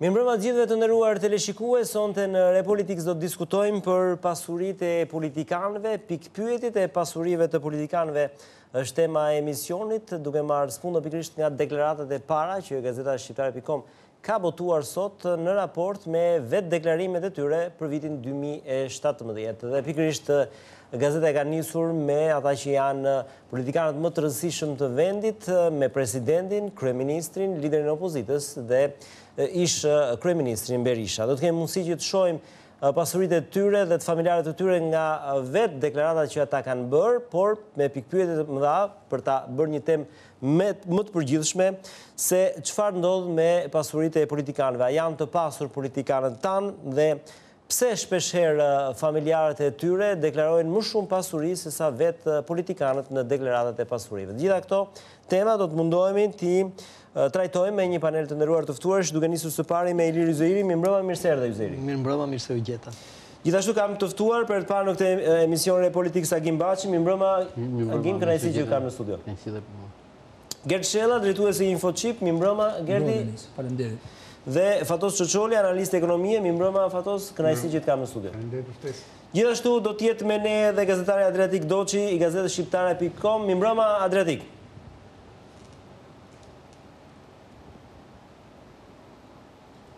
Mirëmbrëma gjithëve të nderuar teleshikues, sonte në Repolitix do të diskutojmë për pasuritë e politikanëve, pikëpyetjet e pasurive të politikanëve është tema e emisionit, duke marrë spunto pikërisht nga deklaratet e para që gazeta Shqiptarja.com ka botuar sot në raport me vetëdeklarimet e tyre për vitin dy mijë e shtatëmbëdhjetë. Dhe pikërisht gazeta e ka nisur me ata që janë politikanët më të rëndësishëm të vendit, me presidentin, kryeministrin, liderin e opozitës dhe ish kryeministrin Berisha. Do të kemi mundësi që të shohim pasuritë e tyre dhe të familjarëve të tyre nga vetë deklaratat që ata kanë bërë, por me pikëpyetje të mëdha për ta bërë një temë më të përgjithshme se çfarë ndodh me pasuritë e politikanëve. A janë të pasur politikanët tanë dhe pse shpeshherë familjarët e tyre deklarojnë më shumë pasuri se sa vetë politikanët në deklaratat e pasurive. Të gjitha këto tema do të mundohemi t'i trajtojmë me një panel të nderuar të ftuarësh duke nisur së pari me Ilir Yzeirin, mirëmbrëma, mirë se erdhe Yzeiri. Mirëmbrëma, mirë se ju gjeta. Gjithashtu kam të ftuar për herë të parë në këtë emision Repolitix Agim Baçi. Mirëmbrëma Agim, kënaqësi që të kam në studio. Kënaqësi dhe për mua. Gert Shella, drejtues i InfoChip, mirëmbrëma Gerti. Mirëmbrëma Denis, faleminderit. Dhe Fatos Çoçoli, analist ekonomie, mirëmbrëma Fatos, kënaqësi që të kam në studio. Faleminderit për ftesën. Gjithashtu do të jetë me ne edhe gazetari Adriatik Doçi i gazetës Shqiptarja.com. Mirëmbrëma Adriatik.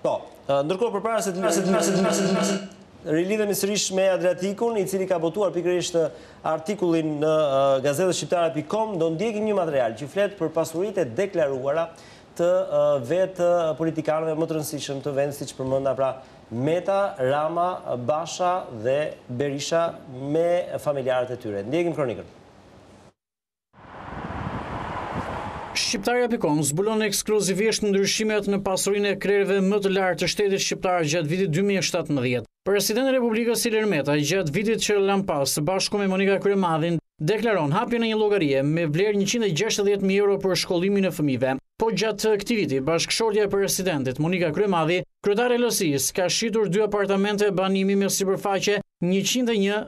Po. Ndërkohë përpara se të rilidhemi sërish me Adriatikun, i cili ka botuar pikërisht artikullin në gazetën Shqiptarja.com, do ndjekim një material që flet për pasuritë e deklaruara të vetë politikanëve më të rëndësishëm të vendit siç përmenda pra Meta, Rama, Basha dhe Berisha me familjarët e tyre. Ndjekim kronikën. Shqiptarja.com zbulon ekskluzivisht ndryshimet në pasurinë e krerëve më të lartë të shtetit shqiptar gjatë vitit dy mijë e shtatëmbëdhjetë. Presidenti i Republikës Ilir Meta gjatë vitit që lamë pas së bashku me Monika Kryemadhin deklaron hapjen e një llogarie me vlerë njëqind e gjashtëdhjetë mijë euro për shkollimin e fëmijëve. Po gjatë këtij viti, bashkëshortja e presidentit, Monika Kryemadhi, kryetare e LSI-së, ka shitur dy apartamente banimi me sipërfaqe njëqind e një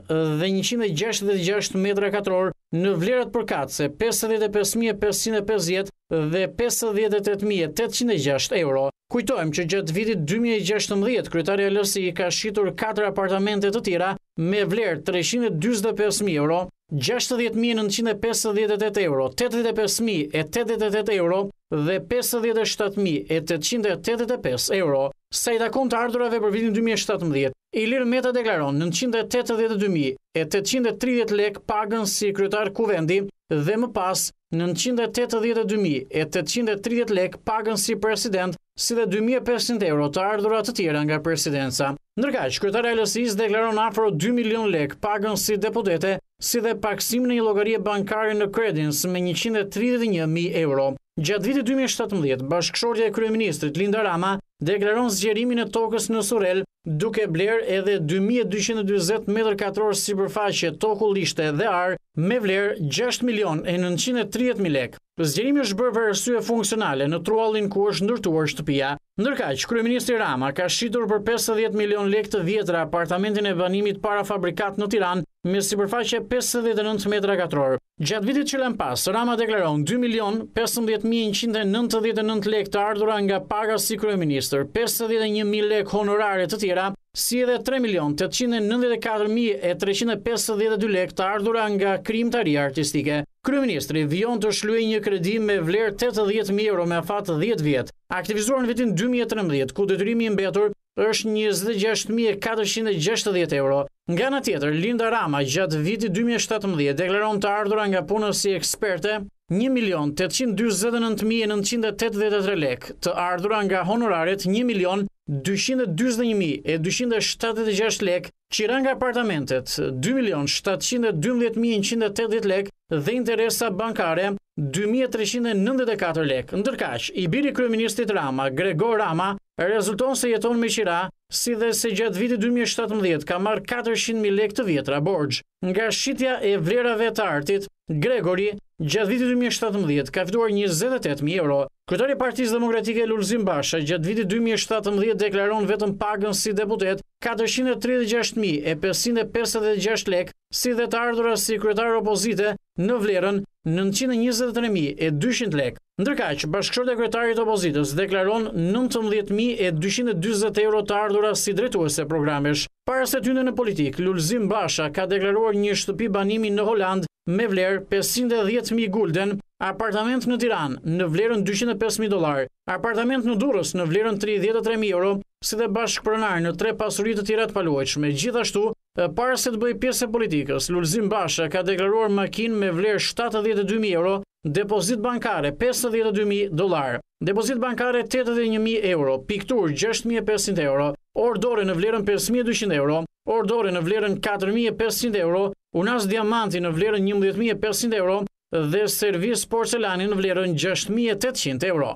dhe njëqind e gjashtëdhjetë e gjashtë metra katrorë në vlerat përkatëse pesëdhjetë e pesë mijë e pesëqind e pesëdhjetë dhe pesëdhjetë e tetë mijë e tetëqind e gjashtë euro. Kujtojmë që gjatë vitit dy mijë e gjashtëmbëdhjetë, kryetarja e LSI ka shitur katër apartamente të tjera me vlerë treqind e dyzet e pesë mijë euro. gjashtëdhjetë mijë e nëntëqind e pesëdhjetë e tetë euro, tetëdhjetë e pesë mijë e tetëdhjetë e tetë euro dhe pesëdhjetë e shtatë mijë e tetëqind e tetëdhjetë e pesë euro. Sa i takon të ardhurave për vitin dy mijë e shtatëmbëdhjetë, Ilir Meta deklaron nëntëqind e tetëdhjetë e dy mijë e tetëqind e tridhjetë lekë pagën si kryetar Kuvendi dhe më pas nëntëqind e tetëdhjetë e dy mijë e tetëqind e tridhjetë lekë pagën si president, si dhe dy mijë e pesëqind euro të ardhura të tjera nga presidenca. Ndërkaq, kryetarja e LSI-së deklaron afro dy milionë lekë pagën si deputete, si dhe pakësimin në një llogarie bankare në Credins me njëqind e tridhjetë e një mijë euro. Gjatë vitit dy mijë e shtatëmbëdhjetë, bashkëshortja e kryeministrit, Linda Rama, deklaron zgjerimin e tokës në Surrel duke blerë edhe dy mijë e dyqind e dyzet metër katrorë sipërfaqe tokë ullishte dhe arë me vlerë gjashtë milionë e nëntëqind e tridhjetë mijë lekë. Zgjerimi është bërë për arsye funksionale në truallin ku është ndërtuar shtëpia. Ndërkaq, kryeministri Rama ka shitur për pesëdhjetë milionë lekë të vjetra apartamentin e banimit parafabrikat në Tiranë me sipërfaqe pesëdhjetë e nëntë metra katrorë. Gjatë vitit që lamë pas, Rama deklaron 2 milion 15.199 lek të ardhura nga paga si kryeministër, 51.000 lek honorare të tjera, si edhe 3 milion 894.352 lek të ardhura nga krijimtaria artistike. Kryeministri vijon të shlyejë një kredi me vlerë 80.000 euro me afat 10 vjet, aktivizuar në vitin 2013, ku detyrimi i mbetur është njëzet e gjashtë mijë e katërqind e gjashtëdhjetë euro. Nga ana tjetër, Linda Rama gjatë vitit dy mijë e shtatëmbëdhjetë deklaron të ardhura nga puna si eksperte një milion tetëqind e dyzet e nëntë mijë e nëntëqind e tetëdhjetë e tre lekë, të ardhura nga honoraret një milion dyqind e dyzet e një mijë e dyqind e shtatëdhjetë e gjashtë lekë Qira nga apartamentet, dy milionë shtatëqind e dymbëdhjetë mijë njëqind e tetëdhjetë lekë dhe interesa bankare, dy mijë e treqind e nëntëdhjetë e katër lekë. Ndërkaq, i biri i kryeministrit Rama, Gregor Rama, rezulton se jeton me qira, si dhe se gjatë vitit dy mijë e shtatëmbëdhjetë ka marrë katërqind mijë lekë të vjetra borxh. Nga shitja e vlerave të artit, Gregori, gjatë vitit dy mijë e shtatëmbëdhjetë, ka fituar njëzet e tetë mijë euro. Kryetari i Partisë Demokratike Lulzim Basha, gjatë vitit dy mijë e shtatëmbëdhjetë deklaron vetëm pagën si deputet, katërqind e tridhjetë e gjashtë mijë e pesëqind e pesëdhjetë e gjashtë lekë, si dhe të ardhura si kryetar opozite, në vlerën nëntëqind e njëzet e tre mijë e dyqind lekë. Ndërkaq, bashkëshortja e kryetarit të opozitës deklaron nëntëmbëdhjetë mijë e dyqind e dyzet euro të ardhura si drejtuese programesh. Para se të hynte në politikë, Lulzim Basha ka deklaruar një shtëpi banimi në Holandë me vlerë pesëqind e dhjetë mijë gulden, apartament në Tiranë në vlerën dyqind e pesë mijë dollarë, apartament në Durrës në vlerën tridhjetë e tre mijë euro, si dhe bashkëpronar në tre pasuri të tjera të paluajtshme. Gjithashtu, para se të bëhej pjesë e politikës, Lulzim Basha ka deklaruar makinë me vlerë shtatëdhjetë e dy mijë euro Depozitë bankare, pesëdhjetë e dy mijë dollarë. Depozitë bankare, tetëdhjetë e një mijë euro. Pikturë, gjashtë mijë e pesëqind euro. Orë dore në vlerën pesë mijë e dyqind euro. Orë dore në vlerën katër mijë e pesëqind euro. Unazë diamanti në vlerën njëmbëdhjetë mijë e pesëqind euro dhe servis porcelani në vlerën gjashtë mijë e tetëqind euro.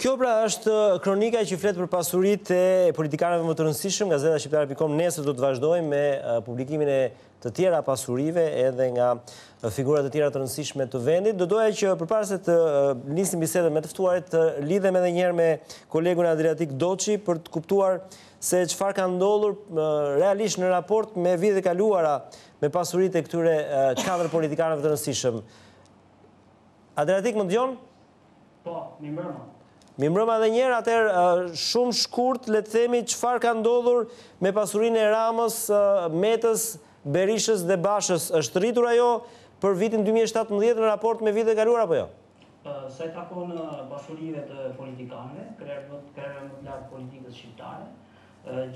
Kjo pra është kronika që flet për pasuritë e politikanëve më të rëndësishëm, në gazeta shqiptare.com, nesër do të vazhdojmë me publikimin e të tjera pasurive edhe nga figura të tjera të rëndësishme të vendit. Do doja që përpara se të nisim bisedën me të ftuarit, të lidhem edhe njëherë me kolegun Adriatik Doçi për të kuptuar se çfarë ka ndodhur realisht në raport me vitet e kaluara me pasuritë e këtyre katër politikanëve të rëndësishëm. Adriatik më dëgjon? Po, mirëmbrëma. Mirëmbrëma dhe njëherë, atëherë shumë shkurt, le të themi, çfarë ka ndodhur me pasurinë e Ramës, Metës, Berishës dhe Bashës, është rritur ajo për vitin 2017 në raport me vitin e kaluar, apo jo? Sa i takon pasurive të politikanëve, krerëve më të krerëve më të lartë të politikës shqiptare,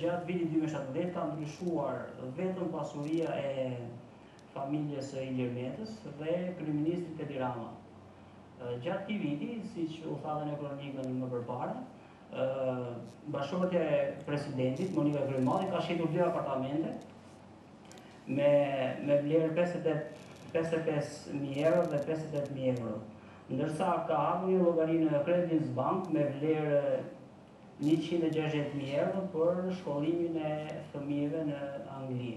gjatë vitit 2017 ka ndryshuar vetëm pasuria e familjes së Ilir Metës dhe kryeministrit Edi Rama. Gjatë këtij viti, siç u tha dhe në kronikën më përpara, bashkëshortja e presidentit, Monika Kryemadhi, ka shitur dy apartamente me me vlerë 58 55.000 euro dhe 58.000 euro. Ndërsa ka hapur një llogari në Credins Bank me vlerë 160.000 euro për shkollimin e fëmijëve në Angli.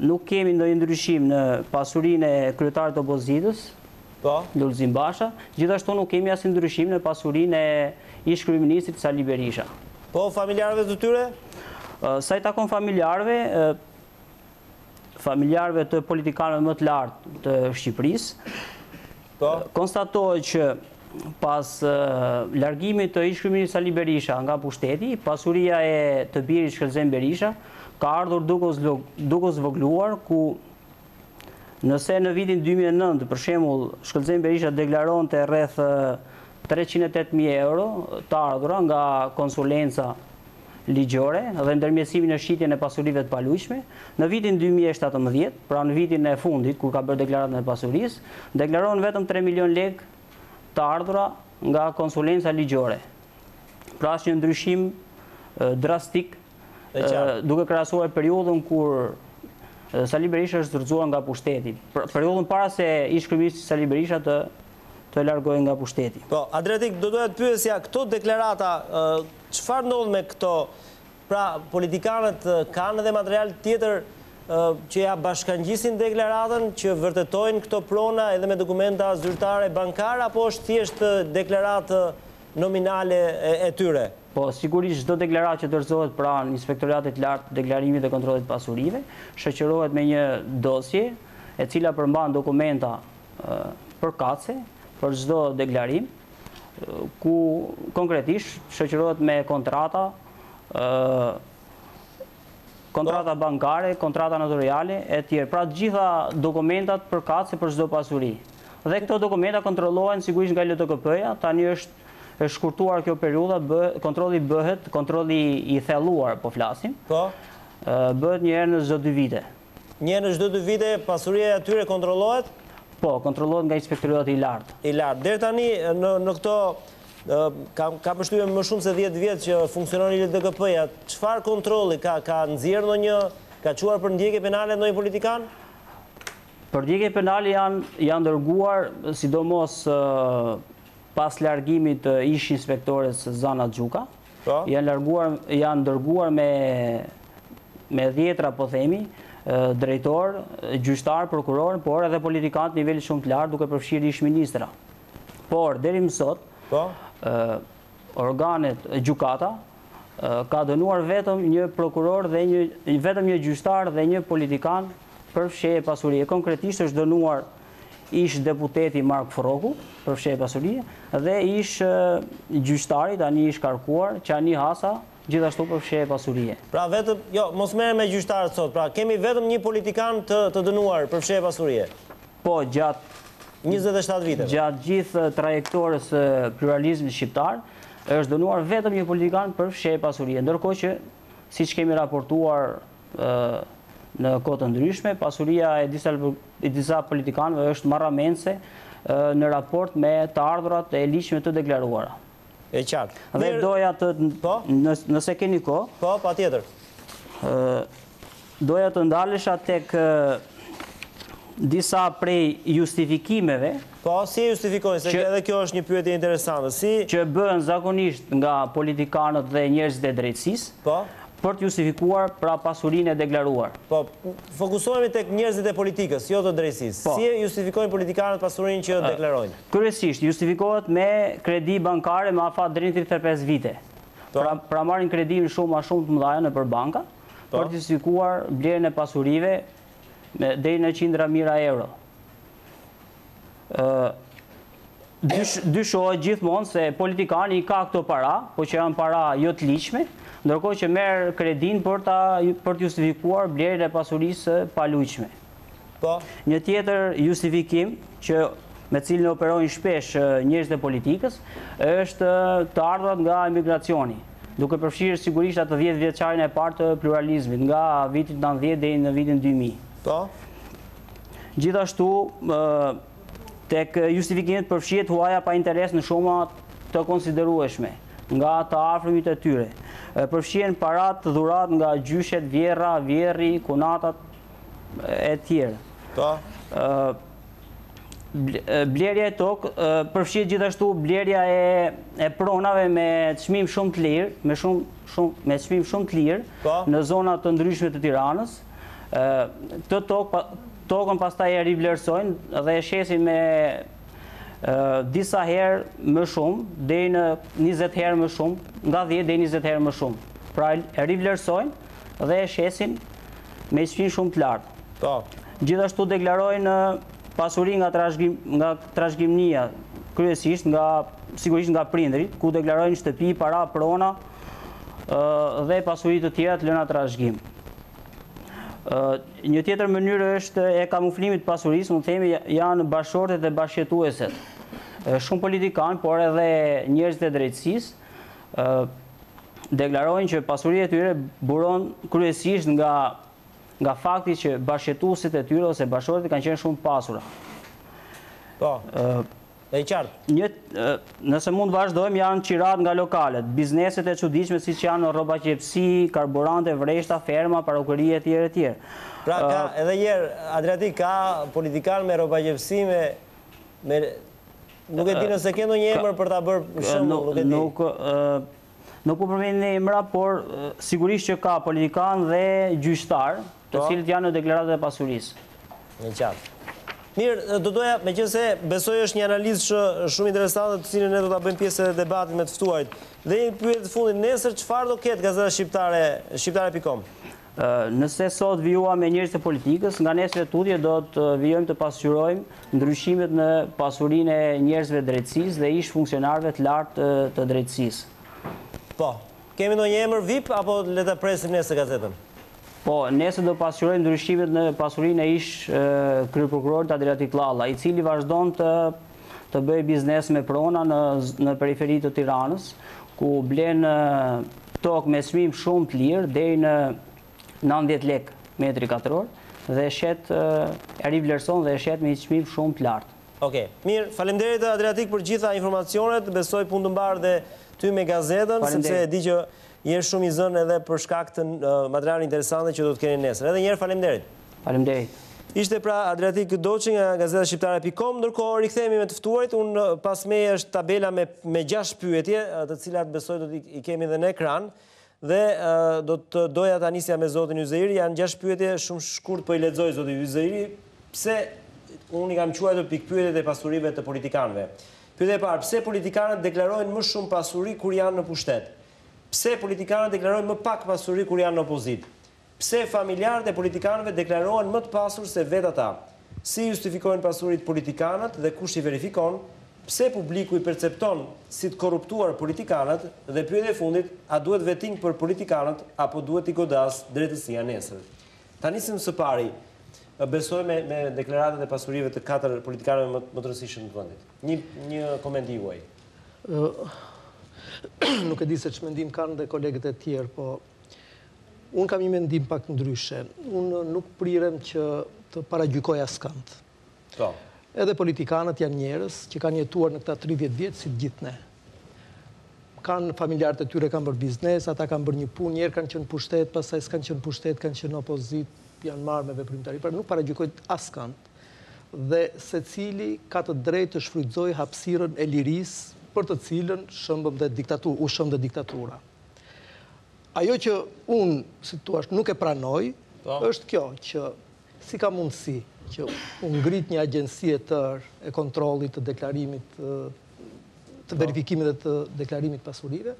Nuk kemi ndonjë ndryshim në pasurinë e kryetarit të opozitës, po. Lulzim Basha, gjithashtu nuk kemi asnjë ndryshim në pasurinë e ish-kryeministrit Sali Berisha. Po familjarëve të tyre? Sa i takon familjarëve, familjarëve të politikanëve më të lartë të Shqipërisë, Konstatohet që pas largimit të ish-kryeministrit Sali Berisha nga pushteti, pasuria e të birit Shkëlzen Berisha ka ardhur duke u zvogëluar ku nëse në vitin dy mijë e nëntë për shembull Shkëlzen Berisha deklaronte rreth treqind e tetë mijë euro të ardhura nga konsulenca ligjore dhe ndërmjetësimi në shitjen e pasurive të paluajtshme, në vitin dy mijë e shtatëmbëdhjetë, pra në vitin e fundit kur ka bërë deklaratën e pasurisë, deklaron vetëm tre milionë lekë të ardhura nga konsulenca ligjore. Pra është një ndryshim drastik duke krahasuar periudhën kur Sali Berisha është rrëzuar nga pushteti. Pra, periudhën para se ish kryeministri Sali Berisha të të largohej nga pushteti. Po, Adriatik, do doja të pyesja këto deklarata Çfarë ndodh me këto, pra politikanët kanë edhe material tjetër që ia bashkëngjisin deklaratës, që vërtetojnë këto prona edhe me dokumenta zyrtare bankare apo është thjesht deklaratë nominale e tyre? Po, sigurisht çdo deklaratë që dorëzohet pranë Inspektoratit të Lartë të Deklarimit dhe Kontrollit të Pasurive, shoqërohet me një dosje, e cila përmban dokumenta përkatëse për çdo deklarim. ku konkretisht shoqërohet me kontrata, kontrata bankare, kontrata notoriale, e tjera. Pra të gjitha dokumentat përkatëse për çdo pasuri. Dhe këto dokumenta kontrollohen sigurisht nga ILDKP-ja, tani është e shkurtuar kjo periudha, kontrolli bëhet, kontrolli i thelluar, po flasim, po. bëhet njëherë në çdo dy vite. Një herë në çdo dy vite pasuria e tyre kontrollohet? Po, kontrollohet nga Inspektoriati i Lartë. I Lartë. Deri tani në në këto kam kam përshtypjen më shumë se dhjetë vjet që funksionon ILDKP-ja, çfarë kontrolli ka ka nxjerrë ndonjë ka çuar për ndjekje penale ndonjë politikan? Për ndjekje penale janë janë dërguar sidomos pas largimit të ish-inspektores Zana Xhuka, Janë larguar, janë dërguar me me dhjetra po themi, drejtorë, gjyqtarë, prokurorë, por edhe politikanë të nivelit shumë të lartë duke përfshirë ish ministra. Por deri më sot, po. organet gjykata ka dënuar vetëm një prokuror dhe një vetëm një gjyqtar dhe një politikan për fshehje pasurie. Konkretisht është dënuar ish deputeti Mark Frroku, për fshehje pasurie, dhe ish gjyqtari, tani i shkarkuar, Qani Hasa, gjithashtu për fshehje pasurie. Pra vetëm, jo, mos merrem me gjyqtarët sot, pra kemi vetëm një politikan të të dënuar për fshehje pasurie. Po, gjatë njëzet e shtatë viteve. Gjatë gjithë trajektores së pluralizmit shqiptar, është dënuar vetëm një politikan për fshehje pasurie, ndërkohë që siç kemi raportuar në kohë të ndryshme, pasuria e disa, e disa politikanëve është marramendëse në raport me të ardhurat e ligjshme të deklaruara. E qartë. Dhe doja të, po? nëse keni kohë, po, patjetër. Doja të ndalesha tek disa prej justifikimeve Po, si e justifikojnë, se edhe kjo është një pyetje interesante, si. Që bëhen zakonisht nga politikanët dhe njerëzit e drejtësisë. Po. Për të justifikuar pra pasurinë e deklaruar. Po, fokusohemi tek njerëzit e politikës, jo të drejtësisë. Po. Si e justifikojnë politikanët pasurinë që deklarojnë? Kryesisht, justifikohet me kredi bankare me afat deri në tridhjetë e pesë vite. Po. Pra marrin kredi në shuma shumë të mëdha nëpër banka. Po. Për të justifikuar blerjen e pasurive deri në qindra mijëra euro. dyshohet gjithmonë se politikani i ka këto para, po që janë para jo të ligjshme, ndërkohë që merr kredin për të justifikuar blerjen e pasurisë së paluajtshme. Po? Një tjetër justifikim që me cilin operojnë shpesh njerëzit e politikës, është të ardhurat nga emigracioni, duke përfshirë sigurisht atë 10 vjeçarin e parë të pluralizmit, nga viti 90 deri në vitin 2000. Po? Gjithashtu, tek justifikimet përfshihet huaja pa interes në shuma të konsiderueshme nga të afërmit e tyre. Përfshihen paratë dhuratë nga gjyshet, vjerra, vjerri, kunatat etj. Po. Blerja e tokës, përfshihet gjithashtu blerja e pronave me çmim shumë të lirë, me shumë, shumë, me çmim shumë të lirë, në zona të ndryshme të Tiranës. Këtë tokë, tokën pastaj e rivlerësojnë dhe e shesin me disa herë më shumë, deri në 20 herë më shumë, nga 10 deri 20 herë më shumë. Pra e rivlerësojnë dhe e shesin me një çmim shumë të lartë. Po. Gjithashtu deklarojnë pasuri nga trashgimnia, kryesisht nga sigurisht nga prindërit, ku deklarojnë shtëpi, para, prona, dhe pasuri të tjera të lëna trashëgim. Një tjetër mënyrë është e kamuflimit të pasurisë, mund themi janë bashkëshortet dhe bashkëjetueset. Shumë politikanë, por edhe njerëzit e drejtësisë, deklarojnë që pasuria e tyre buron kryesisht nga nga fakti që bashkëjetueset e tyre ose bashkëshortet kanë qenë shumë të pasura. Po. E qartë. Një, nëse mund të vazhdojmë, janë qiratë nga lokalet, bizneset e çuditshme siç janë rrobaqepësi, karburante, vreshta, ferma, parukëri etj etj. Pra ka, edhe një herë, Adriatik, ka politikanë me rrobaqepësi me me nuk e di nëse ke ndonjë emër për ta bërë shembull, nuk e di. Nuk, Nuk po përmend emra, por sigurisht që ka politikanë dhe gjyqtarë, të po. cilët janë në deklaratët e pasurisë. E qartë. Mirë, do doja, meqenëse besoj është një analizë që shumë interesante të cilën do ta bëjmë pjesë edhe të debatit me të ftuarit. Dhe një pyetje e fundit, nesër çfarë do ketë gazeta shqiptare, shqiptarja.com? Nëse sot vijuam me njerëz të politikës, nga nesër e tutje do të vijojmë të pasqyrojmë ndryshimet në pasurinë e njerëzve të drejtësisë dhe ish-funksionarëve të lartë të drejtësisë. Po. Kemi ndonjë emër vip apo le ta presim nesër gazetën? Po, nesër do të pasqyrojmë ndryshimet në pasurinë e ish-kryeprokurorit Adriatik Llalla, i cili vazhdon të të bëjë biznes me prona në periferi të Tiranës, ku blen tokë me çmim shumë të lirë, deri në 90 lek metri katror, dhe e shet, e rivlerëson dhe e shet me një çmim shumë të lartë. Oke, mirë, faleminderit Adriatik për të gjitha informacionet, besoj punë të mbarë dhe ty me gazetën, sepse e di që Je shumë i zënë edhe për shkak të materialeve interesante që do të keni nesër. Edhe një herë faleminderit. Faleminderit. Ishte pra Adriatik Doçi nga gazeta shqiptare pikë kom, ndërkohë rikthehemi me të ftuarit, unë pas meje është tabela me me 6 pyetje, të cilat besoj do t'i kemi edhe në ekran dhe do të doja ta nisja me zotin Yzeiri, janë 6 pyetje shumë shkurt po i lexoj zoti Yzeiri, pse unë i kam quajtur pikëpyetjet e pasurive të politikanëve. Pyetja e parë, pse politikanët deklarojnë më shumë pasuri kur janë në pushtet? Pse politikanët deklarojnë më pak pasuri kur janë në opozitë? Pse familjarët e politikanëve deklarohen më të pasur se vetë ata? Si i justifikojnë pasuritë politikanët dhe kush i verifikon? Pse publiku i percepton si të korruptuar politikanët? Dhe pyetja e fundit, a duhet veting për politikanët apo duhet t'i godasë drejtësia nesër? Ta nisim së pari, besoj me me deklaratat e pasurive të katër politikanëve më më të rëndësishëm të vendit. Një një koment i juaj. nuk e di se ç'mendim kanë dhe kolegët e tjerë, po unë kam një mendim pak ndryshe. Unë nuk prirem që të paragjykoj askënd. Edhe politikanët janë njerëz që kanë jetuar në këta tridhjetë vjet si të gjithë ne. Kanë familjarët e tyre, kanë bërë biznes, ata kanë bërë një punë, një herë kanë qenë në pushtet, pastaj s'kanë qenë në pushtet, kanë qenë në opozitë, janë marrë me veprimtari. Pra nuk paragjykoj askënd. Dhe secili ka të drejtë të shfrytëzojë hapësirën e lirisë për të cilën shëmbëm dhe diktaturën, u shëmb dhe diktatura. Ajo që unë, si të thuash, nuk e pranoj, është kjo që Si ka mundësi që u ngrit një agjenci e tërë e kontrollit të deklarimit, të verifikimit dhe të deklarimit të pasurive,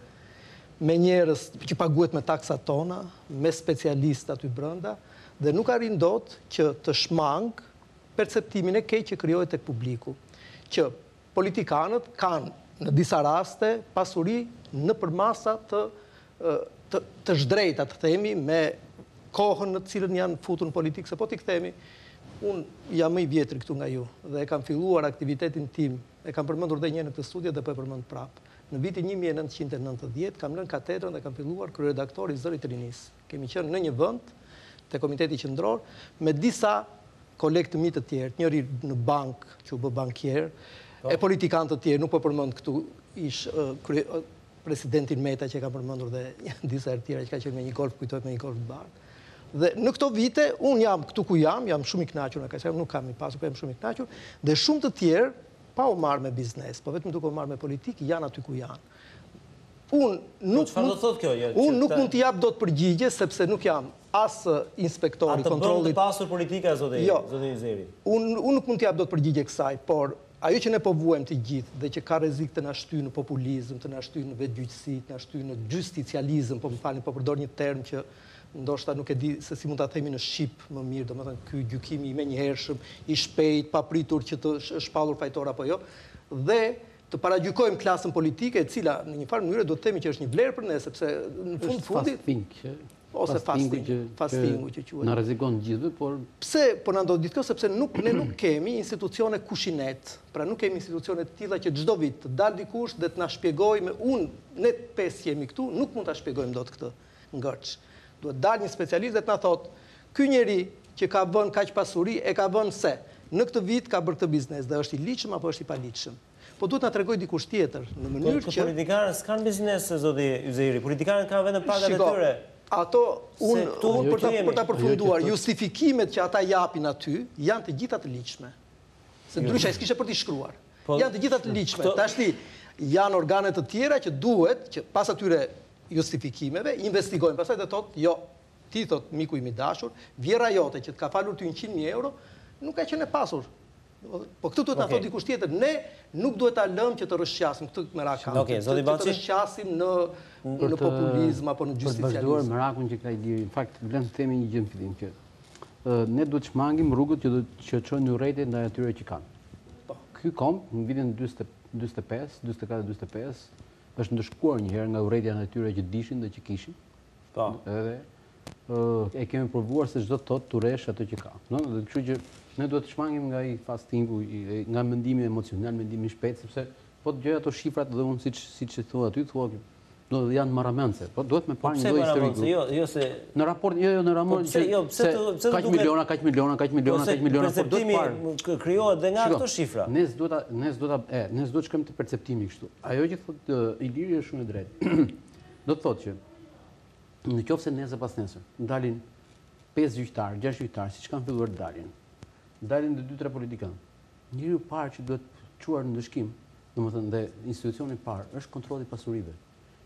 me njerëz që paguhet me taksat tona, me specialistë aty brenda dhe nuk arrin dot që të shmangë perceptimin e keq që krijohet tek publiku, që Politikanët kanë në disa raste pasuri në përmasa të të të zhdrejta të themi me kohën në të cilën janë futur në politikë se po t'i kthemi unë jam më i vjetri këtu nga ju dhe e kam filluar aktivitetin tim e kam përmendur dhe një herë në këtë studio dhe po e përmend prapë në vitin një mijë e nëntëqind e nëntëdhjetë kam lënë katedrën dhe kam filluar kryeredaktor i Zërit të Rinisë Kemi qenë në një vend te Komiteti Qendror me disa kolegë të mi të tjerë, njëri në bankë që u bë bankier, po. e politikanë të tjerë, nuk po përmend këtu ish presidentin Meta që e kam përmendur dhe disa herë të tjera që ka qenë me një golf, më kujtohet me një golf të bardhë. Dhe në këto vite, unë jam këtu ku jam, jam shumë i knaqur me kaq sa, nuk jam i pasur, po jam shumë i knaqur, dhe shumë të tjerë, pa u marrë me biznes, po vetëm duke u marrë me politikë, janë aty ku janë. Unë nuk po, mund të thotë kjo, jo, unë nuk mund të jap dot përgjigje sepse nuk jam as inspektor i kontrollit. A të bën të pasur politika zoti, jo, zoti Yzeiri? Unë unë nuk mund të jap dot përgjigje kësaj, por ajo që ne po vuajmë të gjithë dhe që ka rrezik të na shtyjë në populizëm, të na shtyjë në vetëgjyqësi, të na shtyjë në xhusticializëm, po më falni, po përdor një term që ndoshta nuk e di se si mund ta themi në shqip më mirë, domethënë ky gjykimi i menjëhershëm, i shpejt, papritur që të shpallur fajtor apo jo. Dhe të paragjykojmë klasën politike e cila në një farë mënyre duhet të themi që është një vlerë për ne, sepse në fund fundit... Është fasting që... Ose fasting, fastingu që quajnë. Na rrezikon të gjithëve, por... Pse, po na ndodh gjithë kjo, sepse nuk, ne nuk kemi institucione kushinet, pra nuk kemi institucione të tilla që çdo vit të dalë dikush dhe të na shpjegojë, me unë, ne të pesë jemi këtu, nuk mund ta shpjegojmë dot këtë. Ngërç. Duhet të dalë një specialist dhe të na thotë, ky njeri që ka vënë kaq pasuri e ka vënë se, në këtë vit ka bërë këtë biznes dhe është i ligjshëm apo është i paligjshëm. Po duhet të na tregojë dikush tjetër, në mënyrë që. Politikanët s'kanë biznese zoti Yzeiri, politikanët kanë vetëm pagat e tyre. Shiko, ato, unë për ta përfunduar, justifikimet që ata japin aty janë të gjitha të ligjshme. Se ndryshe ai s'kishte për t'i shkruar. Janë të gjitha të ligjshme. Tashti, janë organe të tjera që duhet që pas atyre justifikimeve, investigojnë, pastaj t'i thotë, jo, t'i thotë miku im i dashur, vjehrra jote që të ka falur ty njëqind mijë euro, nuk ka qenë e pasur. Domethënë, po këtë duhet ta thotë dikush tjetër, ne nuk duhet ta lëmë që të rrëshqasim këtë merak kam, që të rrëshqasim në në populizëm apo në xhusticializëm. Për të vazhduar merakun që ka Iliri, në fakt vlen të themi një gjë në fillim që ne duhet të shmangim rrugët që do të çojnë në urrejtje ndaj atyre që kanë. Po. Ky komb në vitin 40, 45, 44, 45, është ndëshkuar njëherë nga urrejtja ndaj atyre që dishin dhe që kishin. Po. Edhe e kemi provuar se ç'do të thotë të urresh ata që kanë. Në, dhe kështu që ne duhet të shmangim nga ai fastingu, nga mendimi emocional, mendimi i shpejtë, sepse po dëgjoja ato shifrat dhe unë siç siç e thua aty, thua këto janë marramendse. Po duhet me po parë një lloj historiku. Jo, jo se në raport, jo, jo në raport. Po pse, jo, pse të pse kaq miliona, kaq miliona, kaq miliona, kaq miliona, po duhet parë. Krijohet dhe nga ato shifra. Ne s'duhet, ne s'duhet e, ne s'duhet të shkojmë te perceptimi kështu. Ajo që thotë Iliri është shumë e drejtë. Do të thotë që në qoftë se nesër pasnesër dalin 5 gjyqtarë, 6 gjyqtarë, siç kanë filluar të dalin. Dalin dhe 2-3 politikanë. Njeriu i parë që duhet çuar në ndëshkim, domethënë dhe institucioni i parë është kontrolli i pasurive.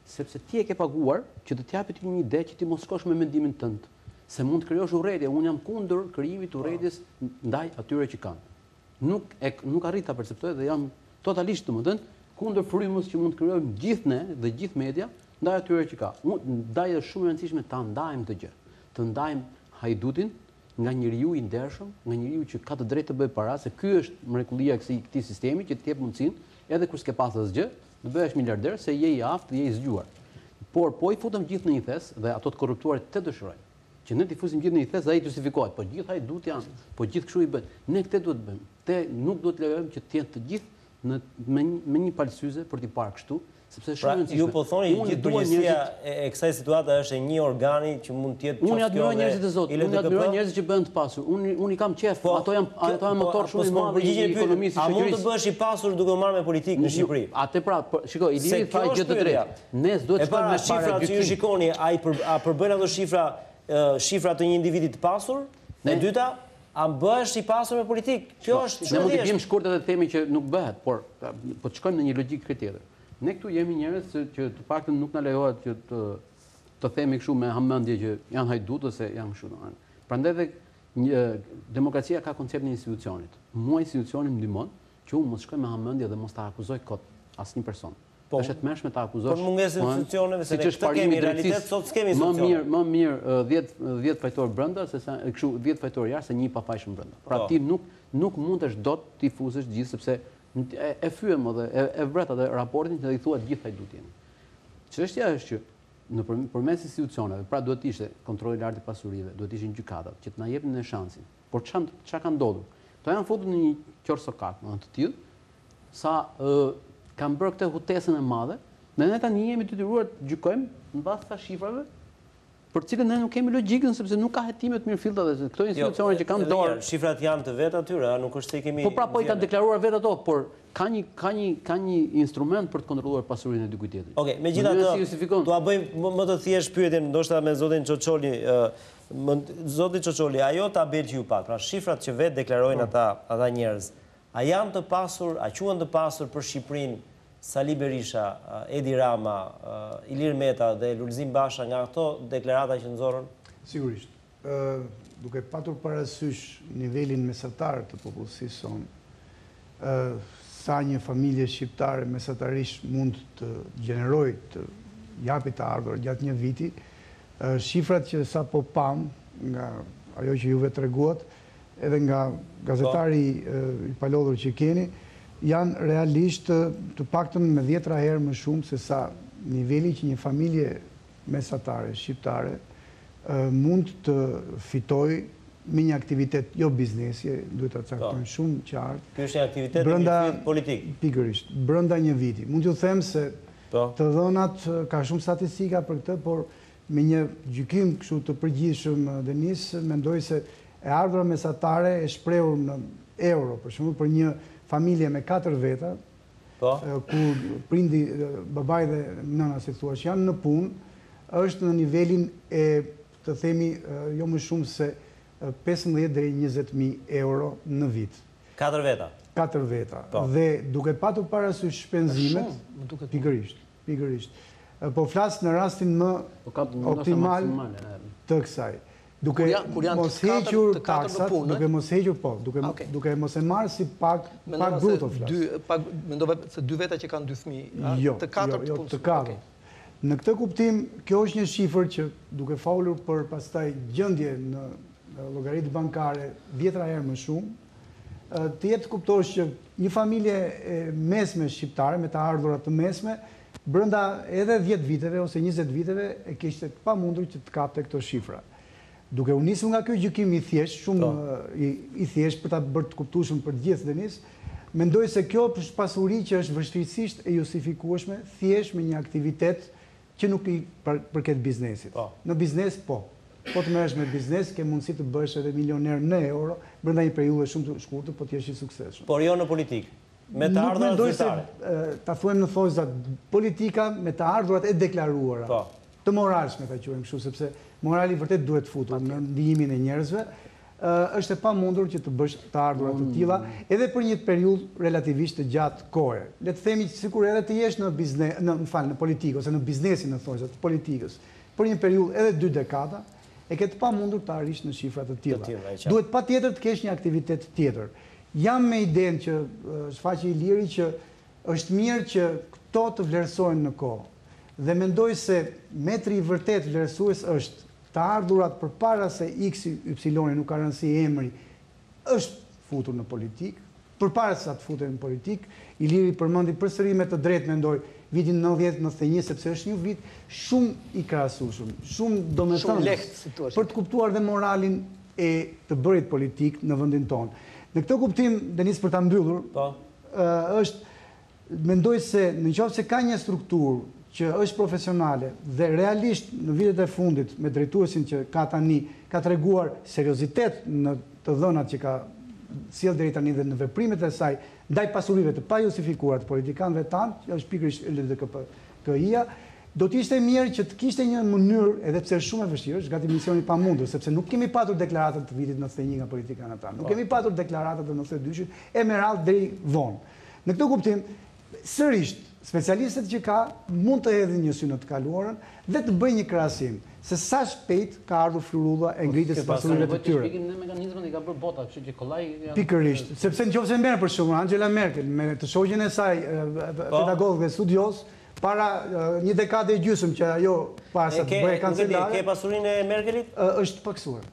Sepse ti e ke paguar që të të japë ty një ide që ti mos shkosh me mendimin tënd, se mund të krijosh urrejtje, unë jam kundër krijimit të urrejtjes ndaj atyre që kanë. nuk e nuk arrit ta perceptoj dhe jam totalisht domethënë kundër frymës që mund të krijojmë gjithë ne dhe gjithë media ndaj atyre që ka. Unë ndaj është shumë e rëndësishme ta ndajmë këtë gjë. Të ndajmë hajdutin nga njeriu i ndershëm, nga njeriu që ka të drejtë të bëjë para, se kjo është mrekullia e këtij këtij sistemi që të jep mundësinë, edhe kur s'ke pas asgjë, të bëhesh miliarder se je i aftë, je i zgjuar. Por po i futëm gjithë në një thes dhe ato të korruptuarit këtë dëshirojnë. Që ne t'i fusim gjithë në një thes dhe ai të justifikohet, po gjithë hajdutë janë, po gjithë kështu i bëjnë. Ne këtë duhet të bëjmë. Te nuk duhet të lejojmë që të jenë të gjithë në me një, me një palë syze për t'i parë kështu, sepse është pra, shumë e rëndësishme. Ju po thoni që gjithë përgjegjësia e, e kësaj situate është e një organi që mund të jetë çfarë. Unë admiroj njerëzit e zotë, unë admiroj njerëzit që bëhen të pasur. Unë unë i kam qejf, po, ato janë po, ato janë po, motor shumë i madh i ekonomisë së Shqipërisë. A mund të bëhesh i pasur duke u marrë me politikë në Shqipëri? Atë pra, shikoj, Iliri tha gjë të drejtë. Ne s'duhet të shkojmë me paragjykim. E para, shifrat që ju shikoni, a përbëjnë ato shifra, shifra të një individi të pasur? E dyta, a bëhesh i pasur me politikë? Kjo është shumë e thjeshtë. Ne mund të bëjmë shkurt edhe të themi që nuk bëhet, por po të shkojmë në një logjikë te tjetër. Ne këtu jemi njerëz që që të paktën nuk na lejohet që të të themi kështu me hamendje që janë hajdutë ose janë kështu domethënë. Prandaj dhe një demokracia ka konceptin e institucionit. Mua institucioni më ndihmon Që unë mos shkoj me hamendje dhe mos ta akuzoj kot asnjë person. Është e tmerrshme ta akuzosh më, siç është parimi i drejtësisë, më mirë, më mirë dhjetë dhjetë fajtorë brenda se sa kështu dhjetë fajtorë jashtë se një i pafajshëm brenda. Pra ti nuk nuk mundesh dot t'i fusësh gjithë sepse e fyen edhe e vret atë raportin dhe i thua të gjithë hajdutë jeni. Çështja është që nëpërmjet institucioneve, pra duhet të ishte kontrolli i lartë i pasurive, duhet të ishin gjykatat që të na jepnin ne shansin, Por çan çka ka ndodhur? Këto janë futur në një qorsokak, domethënë të tillë, sa ë kanë bërë këtë hutesën e madhe, dhe ne tani jemi detyruar të gjykojmë në bazë të shifrave për cilën ne nuk kemi logjikën sepse nuk ka hetime të mirëfillta dhe këto jo, institucione që kanë dorë. Shifrat janë të vetë atyre, nuk është se i kemi Po pra po i kanë deklaruar vetë ato, por ka një ka një ka një instrument për të kontrolluar pasurinë e dikujt tjetër. Okej, megjithatë, si justifikon? Do ta bëjmë më të thjeshtë pyetjen, ndoshta me zotin Çoçoli, Zoti Çoçoli, ajo tabelë që ju patë, pra shifrat që vetë deklarojnë ata, ata njerëz, a janë të pasur, a quhen të pasur për Shqipërinë, Sali Berisha, Edi Rama, Ilir Meta dhe Lulzim Basha nga këto deklarata që nxorrën? Sigurisht. Duke patur parasysh nivelin mesatar të popullsisë sonë, sa një familje shqiptare mesatarisht mund të gjenerojë, të japi të ardhura gjatë një viti, shifrat që sapo pamë nga ajo që juve treguat, edhe nga gazetari i palodhur që keni, janë realisht të paktën me dhjetëra herë më shumë se sa niveli që një familje mesatare shqiptare mund të fitojë me një aktivitet jo biznesi, duhet ta saktësojmë shumë qartë. Ky është një aktivitet i rrjetit politik. Pikërisht, brenda një viti. Mund t'ju them se të dhënat ka shumë statistika për këtë, por me një gjykim kështu të përgjithshëm Denis, mendoj se e ardhura mesatare e shprehur në euro, për shembull, për një familje me katër veta, Po. Kur prindi, babai dhe nëna si i thonë që janë në punë, është në nivelin e të themi jo më shumë se 15 deri 20 mijë euro në vit. Katër veta. Katër veta. Po. Dhe duke patur parasysh shpenzimet, pikërisht. Pikërisht. Po flas në rastin më optimal të kësaj. Duke mos hequr taksat, duke mos hequr, po, duke mos e marrë si pagë, pagë bruto flas. Mendova se dy veta që kanë dy fëmijë, të katërt punojnë. Jo, jo, të katërt. Në këtë kuptim, kjo është një shifër që duke folur për pastaj gjendje në llogaritë bankare dhjetëra herë më shumë, Të jep të kuptosh që një familje e mesme shqiptare, me të ardhura të mesme, brenda edhe 10 viteve ose 20 viteve e kishte të pamundur që të kapte këto shifra. Duke u nisur nga ky gjykim i thjeshtë, shumë i thjeshtë për ta bërë të kuptueshëm për të gjithë Denis, mendoj se kjo është pasuri që është vështirësisht e justifikueshme thjesht me një aktivitet Që nuk i përket biznesit. Në biznes po. Po të merresh me biznes, ke mundësi të bëhesh edhe milioner në euro, brenda një periudhe shumë të shkurtër, po të jesh i suksesshëm. Por jo në politikë. Me të ardhurat zyrtare. Nuk mendoj se, ta themi në thonjëza, politika me të ardhurat e deklaruara, të moralshme ta quajmë kështu, sepse morali vërtet duhet futur në ndijimin e njerëzve, Është e pamundur që të bësh të ardhura të tilla edhe për një periudhë relativisht të gjatë kohe. Le të themi që sikur edhe të jesh në biznes, në, më fal, në politikë ose në biznesin në thonjëza të politikës për një periudhë edhe dy dekada, e ke të pamundur të arrish në shifra të tilla. Duhet patjetër të kesh një aktivitet tjetër. Jam me idenë që shfaqi Iliri që është mirë që këto të vlerësohen në kohë. Dhe mendoj se metri i vërtetë vlerësues është Të ardhurat përpara se X-i, Y-i, nuk ka rëndësi emri, është futur në politikë. Përpara se sa të futej në politikë, Iliri përmendi përsëri me të drejtë mendoj, vitin nëntëdhjetë, nëntëdhjetë e një sepse është një vit shumë i krahasueshëm, shumë domethënës për të kuptuar dhe moralin e të bërit politikë në vendin tonë. Në këtë kuptim, Denis për ta mbyllur, është Mendoj se në qoftë se ka një strukturë që është profesionale dhe realisht në vitet e fundit me drejtuesin që ka tani ka treguar seriozitet në të dhënat që ka sjellë deri tani dhe në veprimet e saj ndaj pasurive të pajustifikuara të politikanëve tanë, që është pikërisht ILDKPKI-ja, do të ishte mirë që të kishte një mënyrë, edhe pse është shumë e vështirë, është gati mision i pamundur, sepse nuk kemi patur deklaratat të vitit nëntëdhjetë e një nga politikanët tanë, nuk kemi patur deklaratat të nëntëdhjetë e dyshit e me radhë deri vonë. Në këtë kuptim, sërish, specialistët që ka mund të hedhin një sy në të kaluarën dhe të bëjnë një krahasim se sa shpejt ka ardhur flurulla e ngritjes së pasurive të tyre. Shpjegimin dhe mekanizmat i ka bërë bota, kështu që kollaj janë. Pikërisht, sepse në qoftë se merr për shembull Angela Merkel me të shoqen e saj pedagog dhe studiues, para një dekade e gjysmë që ajo para se të bëhej kancelare. Ke pasurinë e Merkelit? Është pakësuar.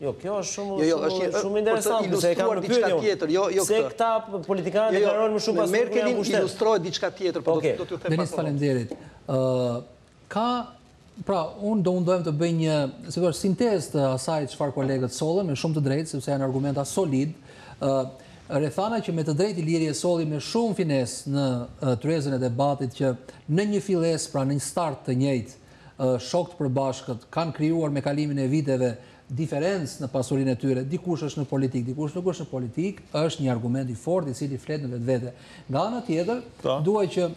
Jo, kjo është shumë jo, jo, shumë është shumë interesant, do të ilustrojë diçka tjetër, jo, jo. Se këta politikanë jo, jo, deklarojnë më shumë pas Merkelin ku pushtet. Ilustrojë diçka tjetër, po okay. do t'ju them pas. Faleminderit. Ë ka pra unë do mundohem të bëj një si thua sintezë të asaj çfarë kolegët sollën me shumë të drejtë sepse janë argumenta solidë. Rrethana që me të drejtë Iliri e solli me shumë finesë në tryezën e debatit që në një fillesë, pra në një start të njëjtë, shokë të përbashkët kanë krijuar me kalimin e viteve diferencë në pasurinë e tyre, dikush është në politikë, dikush nuk është në politikë, është një argument i fortë i cili flet në vetvete. Nga ana tjetër, po. duhet që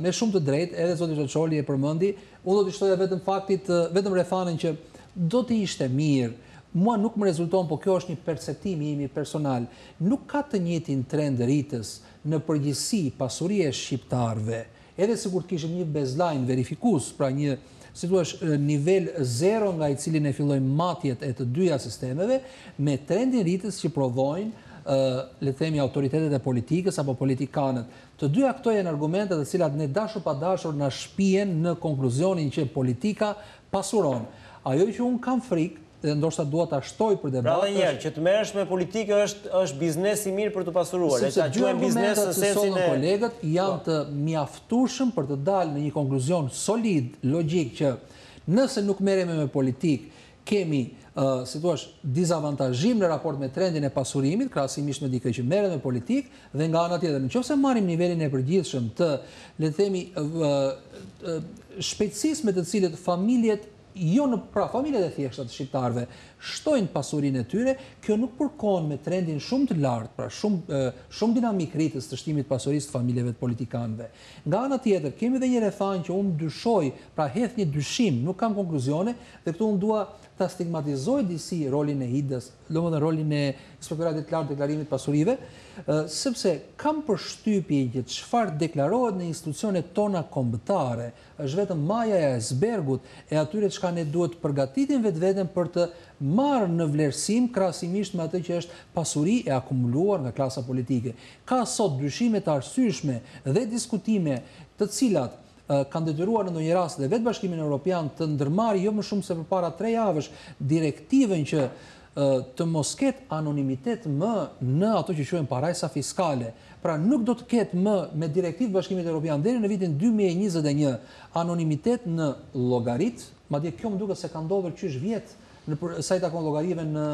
me shumë të drejtë, edhe zoti Çoçoli e përmendi, unë do t'i shtoja vetëm faktit, vetëm rrethanën që do të ishte mirë mua nuk më rezulton, po kjo është një perceptim i imi personal, nuk ka të njëjtin trend rritës në përgjithësi pasuria e shqiptarëve, Edhe sikur të kishim një baseline verifikues, pra një, si thua, nivel zero nga i cili ne fillojmë matjet e të dyja sistemeve, me trendin rritës që provojnë, le të themi, autoritetet e politikës apo politikanët. Të dyja këto janë argumente të cilat ne dashur pa dashur na shpien në konkluzionin që politika pasuron. Ajo që unë kam frikë, dhe ndoshta dua ta shtoj për debat. Pra edhe njëherë, që të merresh me politikë është është biznes i mirë për t'u pasuruar, le ta quajmë biznes në sensin e kolegët janë po. të mjaftueshëm për të dalë në një konkluzion solid, logjik që nëse nuk merremi me politikë, kemi uh, si thua, dizavantazhim në raport me trendin e pasurimit, krahasimisht me dikë që merret me politikë dhe nga ana tjetër, në qoftë se marrim nivelin e përgjithshëm të, le të themi, uh, uh, shpejtësisë me të cilët familjet jo pra familjet e thjeshta të shqiptarëve shtojnë pasurinë e tyre, kjo nuk përkon me trendin shumë të lartë, pra shumë shumë dinamik rritës të shtimit të pasurisë të familjeve të politikanëve. Nga ana tjetër, kemi edhe një rethanë që unë dyshoj, pra hedh një dyshim, nuk kam konkluzione, dhe këtu unë dua ta stigmatizoj disi rolin e HIDA-s, domethënë rolin e Inspektoratit të Lartë Deklarimit të Pasurive, sepse kam përshtypjen që çfarë deklarohet në institucionet tona kombëtare, Është vetëm maja e ajsbergut e atyre çka ne duhet të përgatitim vetveten për të marrë në vlerësim krahasimisht me atë që është pasuri e akumuluar nga klasa politike. Ka sot dyshime të arsyeshme dhe diskutime të cilat kanë detyruar në ndonjë rast dhe vetë Bashkimin Evropian të ndërmarrë jo më shumë se përpara tre javësh direktivën që të mos ketë anonimitet më në ato që quhen parajsa fiskale. Pra nuk do të ketë më me direktivë të Bashkimit Evropian deri në vitin dy mijë e njëzet e një anonimitet në llogaritë, madje kjo më duket se ka ndodhur qysh vjet në për sa i takon llogarive në.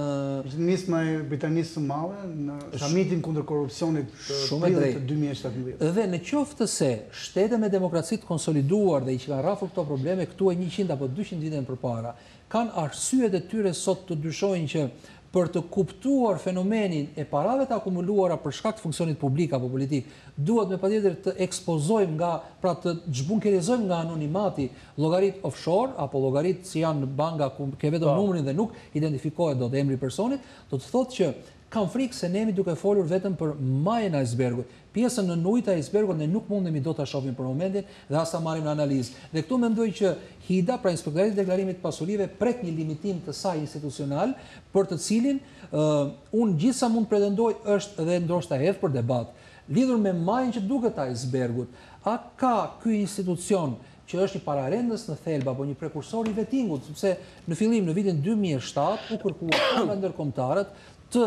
Është nisma e Britanisë së Madhe në samitin kundër korrupsionit të prillit të dy mijë e shtatëmbëdhjetë. Dhe në qoftë se shtete me demokraci të konsoliduar dhe që i kanë rrahur këto probleme këtu e njëqind apo dyqind vite më përpara, kanë arsyet e tyre sot të dyshojnë që për të kuptuar fenomenin e parave të akumuluara për shkak të funksionit publik apo politik, duhet me patjetër të ekspozojmë nga, pra të zhbunkerizojmë nga anonimati, llogaritë offshore apo llogaritë që janë në banka ku ke vetëm po. numrin dhe nuk identifikohet dot emri i personit, do të thotë që Kam frikë se ne jemi duke folur vetëm për majën e ajsbergut. Pjesën nën ujë të ajsbergut ne nuk mundemi dot ta shohim për momentin dhe as ta marrim në analizë. Dhe këtu mendoj që HIDA, pra Inspektorati i Deklarimit të Pasurive, prek një limitim të saj institucional, për të cilin unë gjithë sa mund të pretendoj është dhe ndoshta hedh për debat. Lidhur me majën që duket të ajsbergut, a ka ky institucion që është një pararendës në thelb apo një prekursor i vetingut, sepse në fillim në vitin 2007 u kërkua nga ndërkombëtarët të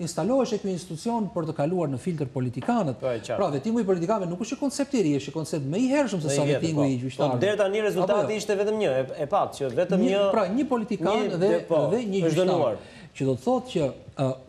instaloheshe ky institucion për të kaluar në filtër politikanët. Po, pra, vetingu i politikanëve nuk është një koncept i ri, është një koncept më i hershëm se sa vetingu po. i gjyqtarëve. Po, deri tani rezultati jo? ishte vetëm një, e pat, që vetëm një... Pra, një politikan dhe po, një gjyqtarë. Që do të thotë që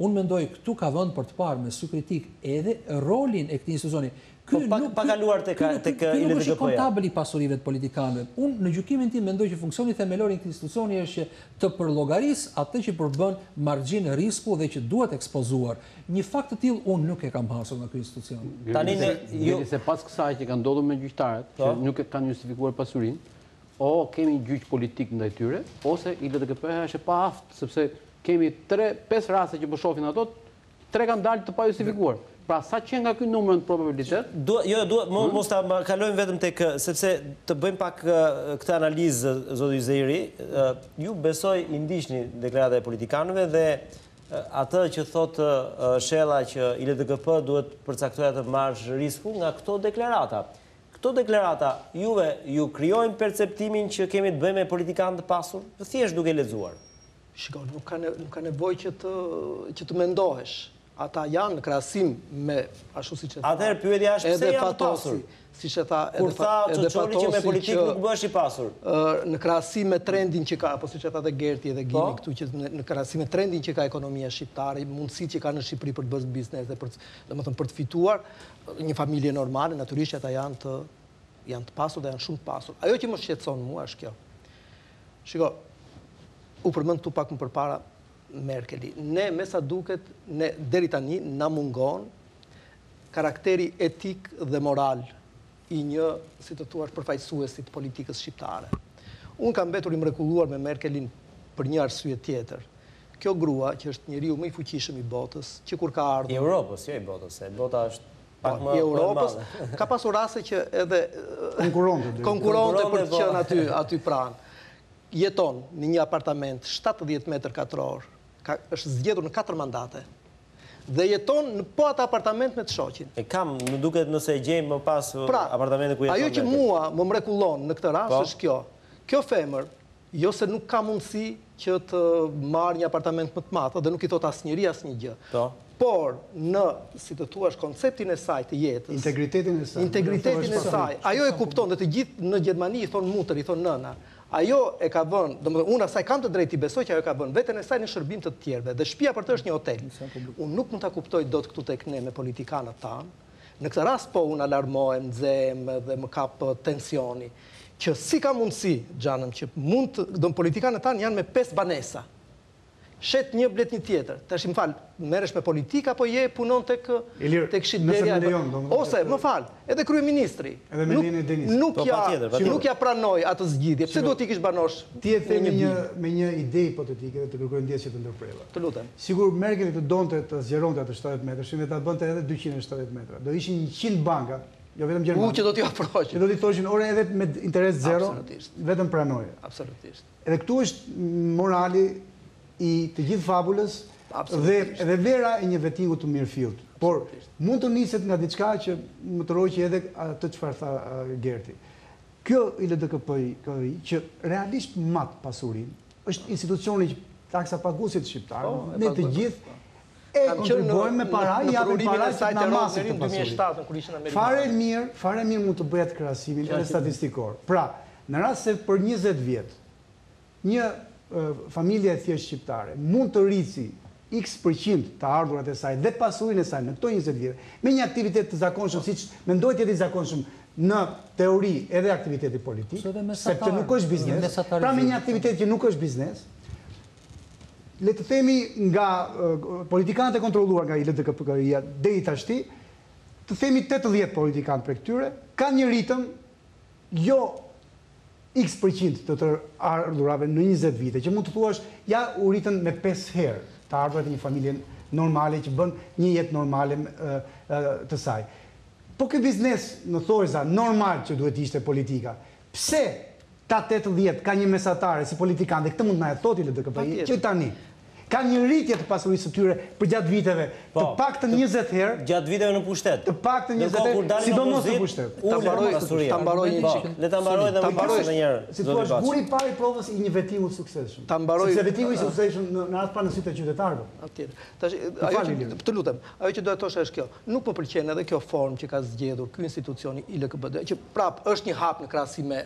unë mendoj këtu ka vend për të parë me sy kritik edhe rolin e këtij institucioni, Po pa kaluar tek ky tek i nuk është kontabël i pasurive të politikanëve. Unë në gjykimin tim mendoj që funksioni themelor i këtij institucioni është që të përllogarisë atë që përbën marxhin risku dhe që duhet ekspozuar. Një fakt të tillë unë nuk e kam hasur nga ky institucion. Tani ne jo se pas kësaj që ka ndodhur me gjyqtarët që nuk e kanë justifikuar pasurinë, o kemi gjyq politik ndaj tyre, ose ILDKP-ja është e paaftë, sepse kemi tre pesë raste që po shohim ato, Tre kanë dalë të pajustifikuar. Pra sa qenë nga ky numër në probabilitet? Dua, jo, dua, mo, mos ta kalojmë vetëm tek sepse të bëjmë pak këtë analizë zoti Yzeiri, ju besoj i ndiqni deklaratat e politikanëve dhe atë që thotë Shella që ILDKP duhet të përcaktojë atë marzh risku nga këto deklarata. Këto deklarata juve ju krijojnë perceptimin që kemi të bëjmë me politikanë të pasur, thjesht duke lexuar? Shiko, nuk ka ne, nuk ka nevojë që të që të mendohesh. Ata janë, në krahasim me ashtu siç e tha. Atëherë pyetja është pse janë të pasur? Siç e tha edhe Kur tha Çoçoli që me politikë nuk bëhesh i pasur. Në krahasim me trendin që ka, apo siç e tha dhe Gerti dhe Gini po. këtu që në krahasim me trendin që ka ekonomia shqiptare, mundësitë që ka në Shqipëri për të bërë biznes dhe për domethënë për të fituar një familje normale, natyrisht që ata janë të janë të pasur dhe janë shumë të pasur. Ajo që më shqetëson mua është kjo. Shiko, u përmend këtu pak më përpara Merkeli. Ne, me sa duket, ne deri tani na mungon karakteri etik dhe moral i një, si të thuash, përfaqësuesi të politikës shqiptare. Unë kam mbetur i mrekulluar me Merkelin për një arsye tjetër. Kjo grua, që është njeriu më i fuqishëm i botës, që kur ka ardhur... I Europës, jo i botës, se bota është pak më e madhe. E Europës, ka pasur rase që edhe... Konkuronte. Konkuronte për të qënë aty, aty pranë. Jeton në një apartament 70 metër katror, është zgjedhur në 4 mandate, dhe jeton në po atë apartament me të shoqin. E kam, më duket nëse e gjejmë më pas pra, apartamente ku jeton. Ajo që mua më mrekullon në këtë rast po. është kjo. Kjo femër Jo se nuk ka mundësi që të marrë një apartament më të madh, dhe nuk i thotë asnjëri asnjë gjë. Po. Por në, si të thuash, konceptin e saj të jetës. Integritetin e saj. Integritetin e saj. Ajo e kupton dhe të gjithë në Gjermani i thonë mutër, i thonë nëna. Ajo e ka vënë, domethënë unë asaj kam të drejtë t'i besoj që ajo e ka vënë veten e saj në shërbim të të tjerëve dhe shpia për të është një hotel. Unë nuk mund ta kuptoj dot këtu tek ne me politikanët tanë, Në këtë rast po unë alarmohem, nxehem dhe më kap tensioni, që si ka mundësi, xhanëm, që mund të, do politikanët tanë janë me pesë banesa. Shet një blet një tjetër. Tash më fal, merresh me politikë apo je punon tek tek shitblerja e Ose, më fal, edhe kryeministri. Edhe me lejen e Denis. Nuk ja, nuk ja pranoj atë zgjidhje. Pse duhet t'i kish banosh? Ti e the me një me një ide hipotetike dhe të kërkoj ndjesë që të ndërpreva. Të lutem. Sikur Merkeli të donte të zgjeronte atë shtatëdhjetë metërshin dhe ta bënte edhe dyqind e shtatëdhjetë metra, do ishin njëqind banka, jo vetëm gjermane. Uh, që do t'ia ofronin. Që do t'i thoshin, ore edhe me interes zero, vetëm pranoje. Absolutisht. Edhe këtu është morali i të gjithë fabulës dhe edhe vlera e një vetingu të mirëfilltë. Por mund t'u niset nga diçka që më tërhoqi edhe atë çfarë tha Gerti. Kjo ILDKP-ja që realisht mat pasurinë, Është institucioni që taksapaguesit shqiptarë, po, ne të gjithë e kontribuojmë me para, i japim para që të na masë pasuritë. Fare mirë, fare mirë mund të bëhet krahasimi edhe statistikor. Pra, në rast se për 20 vjet, një familje e thjeshtë shqiptare mund të rrisë Iks për qind të ardhurat e saj dhe pasurinë e saj në këto njëzet vjet, me një aktivitet të zakonshëm siç mendoj të jetë i zakonshëm në teori edhe aktiviteti politik, sepse nuk është biznes, pra me një aktivitet që nuk është biznes, le të themi nga politikanët e kontrolluar nga ILDKPKI-ja deri tashti, të themi tetëdhjetë politikanë prej këtyre, kanë një ritëm jo iks për qind të të ardhurave në njëzet vite, që mund të thuash iu rritën me pesë herë të ardhurat e një familje normale që bën një jetë normale të saj. Po ky biznes në thonjëza normal që duhet të ishte politika, pse këta tetëdhjetë kanë një mesatare si politikan dhe këtë mund të na e thotë ILDKPI që tani. Kanë një rritje të pasurisë së tyre përgjatë viteve, të paktën njëzet herë. Gjatë viteve në pushtet. Të paktën njëzet herë, sidomos në pushtet. Ta mbaroj, ta mbaroj një çik. Le ta mbaroj dhe unë pastaj ndonjëherë. Si thua, është guri i parë i provës i një vetingu të suksesshëm. Ta mbaroj. Sepse vetingu i suksesshëm në radhë të parë në sytë e qytetarëve. Patjetër. Tash, ajo që, të lutem, ajo që doja të thosha është kjo. Nuk më pëlqen edhe kjo formë që ka zgjedhur ky institucioni ILDKP, që prapë është një hap në krahasim me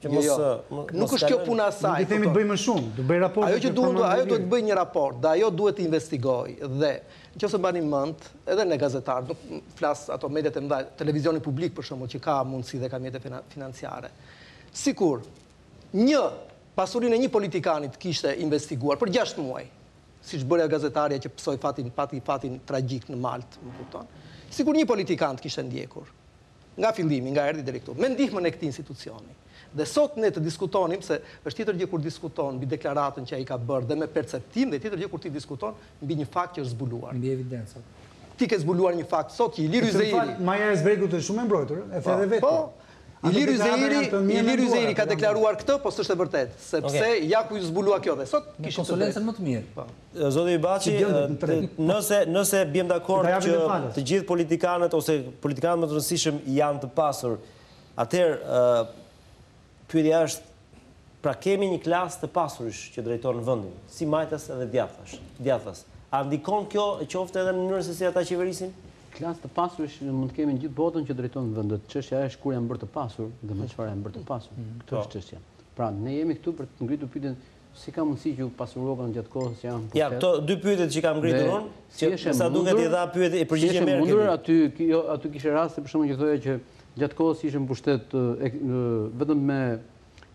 Jo, jo, nuk është kjo puna e saj. Nuk i themi të bëjë më shumë, të bëjë raporte. Ajo që duhet, ajo duhet të bëjë një raport dhe ajo duhet të investigojë. Dhe, në qoftë se mbani mend, edhe ne gazetarët, nuk flas ato mediat e mëdha, televizioni publik për shembull që ka mundësi dhe ka mjete financiare. Sikur një pasurinë e një politikani të kishte investiguar për gjashtë muaj, siç bëri ajo gazetarja që pësoi fatin, pati fatin tragjik në Maltë, më kupton? Sikur një politikan të kishte ndjekur. nga fillimi, nga erdhi deri këtu, me ndihmën e këtij institucioni. Dhe sot ne të diskutonim, se është tjetër gjë kur diskuton mbi deklaratën që ai ka bërë dhe me perceptim dhe tjetër gjë kur ti diskuton mbi një fakt që është zbuluar. Mbi evidencat. Ti ke zbuluar një fakt sot që Ilir Yzeiri. Më fal, maja e ajsbergut është shumë e mbrojtur, e the edhe vetë. Po. Ilir Yzeiri, Ilir Yzeiri ka deklaruar këtë, po s'është e vërtetë, sepse ja ku u zbulua kjo dhe sot kishim të drejtë. Me konsulencën më të mirë. Po. Zoti Baçi, nëse biem dakord që të gjithë politikanët ose politikanët më të rëndësishëm janë të pasur, atëherë pyetja është, pra kemi një klasë të pasurish që drejton vendin, si majtas edhe djathtas, djathtas. A ndikon kjo qoftë edhe në mënyrën se si ata qeverisin? Klasë të pasurish mund të kemi në gjithë botën që drejton vendet. Çështja është kur janë bërë të pasur dhe me çfarë janë bërë të pasur. Kjo është çështja. Pra ne jemi këtu për të ngritur pyetjen Si ka mundësi që u pasurokan gjatë kohës që janë në pushtet? Ja, këto dy pyetjet që kam ngritur unë, që me sa duket i dha pyetje, i përgjigje Merkeli. Si është e mundur, aty, jo, aty kishe raste për shembull që thoja që gjatë kohës që ishe në pushtet vetëm me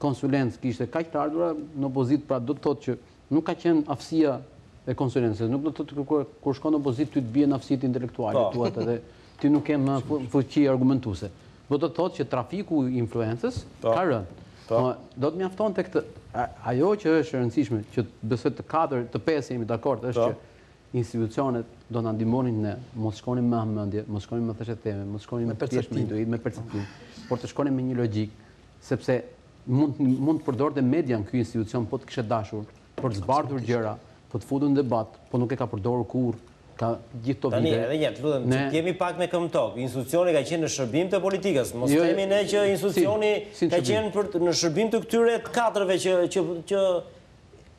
konsulencë kishte kaq të ardhura në opozitë, pra do të thotë që nuk ka qenë aftësia e konsulencës, nuk do të thotë kur kur shkon në opozitë ty të bien aftësitë intelektuale, thuhet edhe ti nuk ke më fuqi argumentuese. Do të thotë që trafiku i influencës ka rënë. Po. Do të mjaftonte kjo, ajo që është e rëndësishme, që besoj të katër, të pesë jemi dakord, është që institucionet do na ndihmonin ne, mos shkonim me hamendje, mos shkonim me thashetheme, mos shkonim thjesht me intuitë, me perceptim, por të shkonim me një logjikë, sepse mund të përdorte median ky institucion po të kishte dashur. për të zbardhur gjëra, për të futur në debat, por nuk e ka përdorur kurrë këta gjithë këto vite. Tani, edhe një herë, të lutem, të jemi pak me këmbë në tokë. Institucioni ka qenë në shërbim të politikës. Mos themi ne që institucioni ka qenë në shërbim të këtyre të katërve që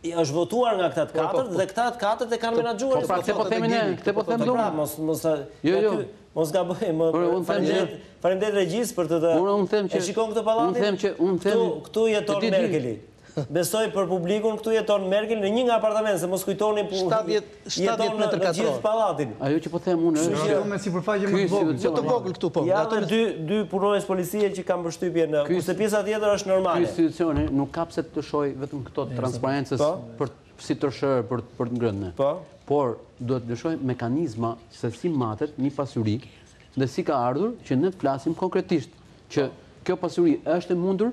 është votuar nga këta të katërt dhe këta të katërt e kanë menaxhuar. Po pra, këtë po themi ne, këtë po them unë. Mos ta... Jo, jo. Mos ta bëjmë, më faleminderit, faleminderit regjisë për të të... Unë them që... E shikon këtë pallatin? Unë them që... Këtu jeton Merkeli. Besoj për publikun këtu jeton Merkel në një nga apartamentet, se mos kujtoni po jeton në të gjithë pallatin. Ajo që po them unë është që me sipërfaqe më të vogël, më të vogël këtu po. Janë dhe dy dy punonjës policie që kam përshtypjen, kurse pjesa tjetër është normale. Ky institucioni nuk ka pse të shohë vetëm këto të transparencës për si thërrime për për të ngrënë ne. Po. Por duhet të shohë mekanizma se si matet një pasuri dhe si ka ardhur që ne të flasim konkretisht që kjo pasuri është e mundur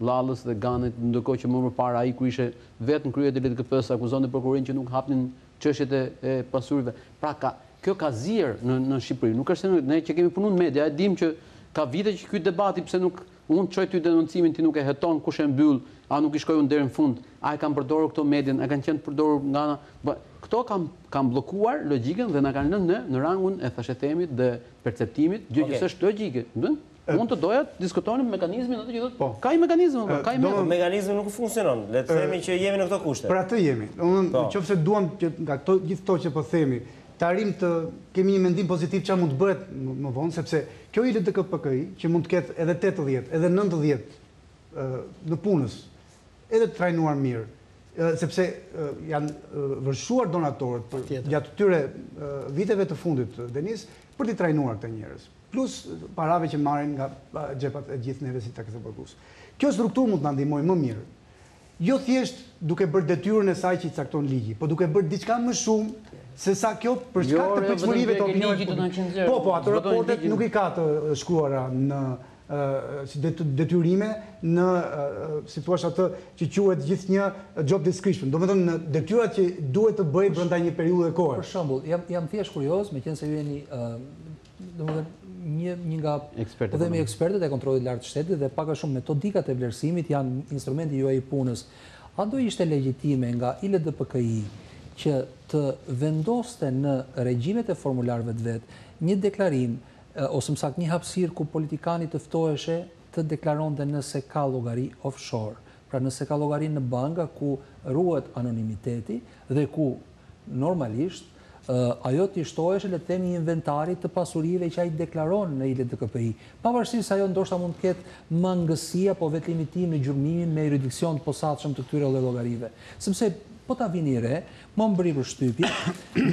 Llallës dhe Ghanit, ndërkohë që më përpara ai kur ishte vetë në krye të ILDKP-së akuzonte prokurorin që nuk hapnin çështjet e e pasurive. Pra ka kjo ka zier në në Shqipëri, nuk është se nuk, ne që kemi punu në media e dimë që ka vite që ky debati pse nuk unë çoj ty denoncimin ti nuk e heton, kush e mbyll, a nuk i shkoj unë deri në fund, a e kanë përdorur këto median, a kanë qenë të përdorur nga ana ba, këto kanë kanë bllokuar logjikën dhe na kanë lënë në në rangun e thashethemit dhe perceptimit, gjë që Okej. s'është logjike. Unë të doja të diskutonim mekanizmin dhe të gjitha, po ka një mekanizëm, po ka një metodë. Po mekanizmi nuk funksionon, le të themi që jemi në këto kushte. Për atë jemi. Po. Në qoftë se duam që nga gjithë këto që po themi, të arrijmë të kemi një mendim pozitiv çfarë mund të bëhet më vonë, sepse kjo ILDKPKI që mund të ketë edhe tetëdhjetë, edhe nëntëdhjetë nëpunës, edhe të trajnuar mirë, sepse janë vërshuar donatorët gjatë këtyre viteve të fundit, Denis, Për t'i trajnuar këta njerëz. Plus parave që marrin nga xhepat e gjithë neve si taksapagues. Kjo strukturë mund të na ndihmojë më mirë, jo thjesht duke bërë detyrën e saj që i cakton ligji, por duke bërë diçka më shumë sesa kjo për shkak të pritshmërive të opinionit publik. Po, po, ato raportet nuk i ka të shkruara në detyrime në, si të thuash atë që quhet gjithnjë job description, domethënë në detyrat që duhet të bëjë brenda një periudhe kohe. Për shembull, jam jam thjesht kurioz, meqenëse ju jeni domethënë një një nga po themi ekspertët e kontrollit të lartë të shtetit dhe pak a shumë metodikat e vlerësimit janë instrumenti juaj i punës. A do ishte legjitime nga ILDKPKI që të vendoste në regjimet e formularëve të vet një deklarim ose më saktë një hapësirë ku politikani të ftoheshe të deklaronte nëse ka llogari offshore, pra nëse ka llogari në banka ku ruhet anonimiteti dhe ku normalisht ajo t'i shtoheshe le të themi inventarit të pasurive që ai deklaron në ILDKPKI. Pavarësisht se ajo ndoshta mund të ketë mangësi apo vetëlimitim në gjurmimin me juridiksion të posaçëm të këtyre dhe llogarive. Sepse po ta vini re, më bëri përshtypje,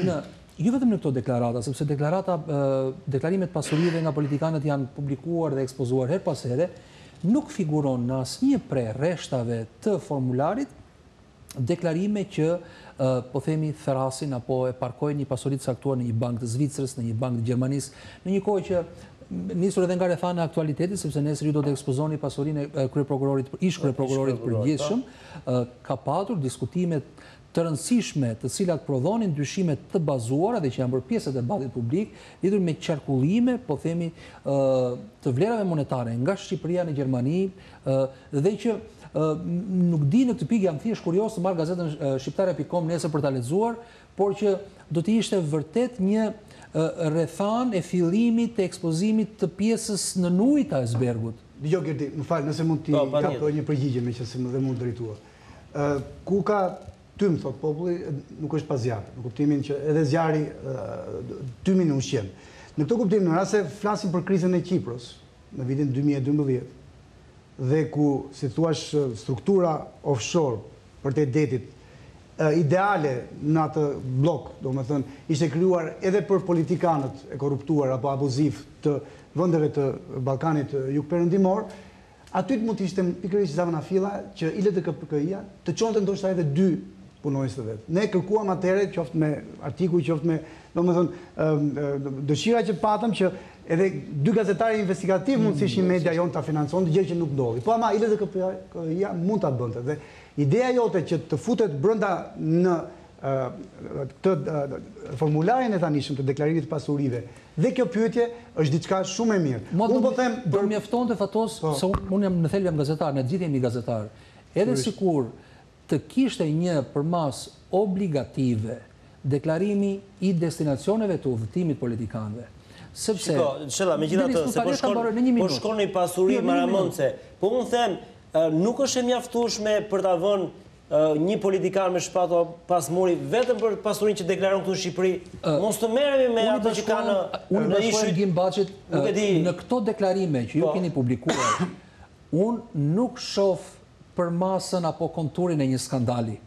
në Jo vetëm në këto deklarata, sepse deklarata, deklarimet e pasurive nga politikanët janë publikuar dhe ekspozuar herë pas here, nuk figuron në asnjë prej rreshtave të formularit deklarime që, po themi, thërrasin apo e parkojnë një pasuri të caktuar në një bankë të Zvicrës, në një bankë të Gjermanisë, në një kohë që, nisur edhe nga rrethana e aktualitetit, sepse nesër ju do të ekspozoni pasurinë e ish-kryeprokurorit të përgjithshëm, ka patur diskutime të rëndësishme të cilat prodhonin dyshime të bazuara dhe që janë bërë pjesë e debatit publik lidhur me qarkullime, po themi, të vlerave monetare nga Shqipëria në Gjermani dhe që nuk di në këtë pikë jam thjesht kurioz të marr gazetën Shqiptarja.com nesër për ta lexuar, por që do të ishte vërtet një rrethanë e fillimit të ekspozimit të pjesës nën ujë të ajsbergut. Dëgjo Gerti, më fal, nëse mund të të, po, jap një përgjigje meqenëse m'u dhe mua drejtua. Ku ka tym, thotë populli, nuk është pa zjarr, në kuptimin që edhe zjarri tymin e ushqen. Në këtë kuptim, në rast se flasim për krizën e Qipros në vitin dy mijë e dymbëdhjetë dhe ku, si të thuash, struktura offshore përtej detit ideale në atë bllok, domethënë, ishte krijuar edhe për politikanët e korruptuar apo abuzivë të vendeve të Ballkanit Jugperëndimor, Aty mund të ishte pikërisht zanafilla që ILDKPKI-ja të çonte ndoshta edhe dy punonjës të vet. Ne kërkuam atëherë qoftë me artikuj, qoftë me, domethënë, dëshira që patëm që edhe dy gazetarë investigativë mund të ishin media jonë ta financonte, gjë që nuk ndodhi. Po ama ILDKPKI-ja mund ta bënte. Dhe ideja jote që të futet brenda në këtë formularin e tanishëm të deklarimit të pasurive dhe kjo pyetje është diçka shumë e mirë. Unë po them do të mjaftonte Fatos po. se unë jam në thelb jam gazetar, ne gjithë jemi gazetarë. Edhe sikur të kishte një përmasë obligative deklarimi i destinacioneve të udhëtimit të politikanëve, sepse Shiko, Shella, megjithatë, se po shikon, po shikon një pasuri marramendëse. Po unë them, nuk është e mjaftueshme për ta vënë Një politikan me shpatulla pas muri vetëm për pasurinë që deklaron këtu në Shqipëri, mos të merremi me ato që ka në ishujt. Unë i bashkohem Agim Baçit, në këto deklarime që ju keni publikuar, unë nuk shoh përmasën apo konturin e një skandali.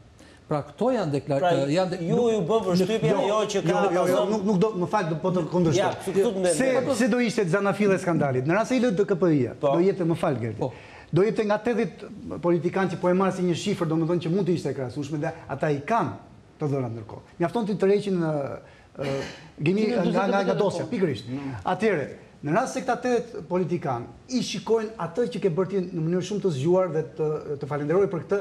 Pra këto janë deklarime, janë deklarime. Pra ju ju bën përshtypje ajo që ka ata zonë. Jo, nuk do, më fal, do po të kundërshtoj. Pse do ishte zanafillë e skandalit? Në rast se ILDKPI-ja, do jepte, më fal Gerti. Do jepte nga tetëdhjetë politikanë që po e marr si një shifër, domethënë që mund të ishte e krahasueshme dhe ata i kanë të dhënat ndërkohë. Mjafton t'i tërheqin, Gimi, nga nga nga dosja, pikërisht. Atëherë, në rast se këta tetëdhjetë politikanë i shikojnë atë që ke bërë ti në mënyrë shumë të zgjuar dhe të falënderoj për këtë,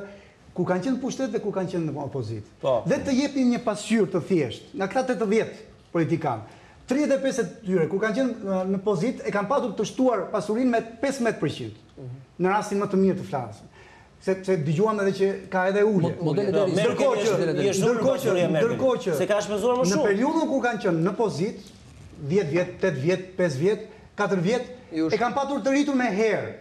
kur kanë qenë në pushtet dhe kur kanë qenë në opozitë. Dhe të jepnin një pasqyrë të thjeshtë, nga këta tetëdhjetë, politikanë. Tridhjetë e pesë të tyre, kur kanë qenë në opozitë, e kanë patur të shtuar pasurinë me pesëmbëdhjetë për qind. Në rastin më të mirë të flasim. Sepse dëgjuam edhe që ka edhe ulje. Modeli i Merkel ndërkohë që ndërkohë që ndërkohë që se ka shpenzuar më shumë. Në periudhën kur kanë qenë në pozitë, 10 vjet, 8 vjet, 5 vjet, 4 vjet, e kanë patur të rritur me herë.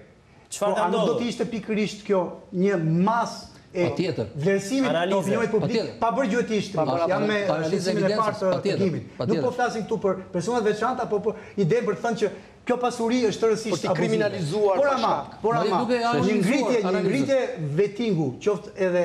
Çfarë ka ndodhur? Po a nuk do të ishte pikërisht kjo një masë e vlerësimit të opinionit publik pa bërë gjueti shtrigash. Jam me shqetësimin e parë të Agimit. Nuk po flasim këtu për persona të veçanta, po për idenë për të thënë që kjo pasuri është tërësisht abuzive. Por ama, por ama, një ngritje, një ngritje vetingu, qoftë edhe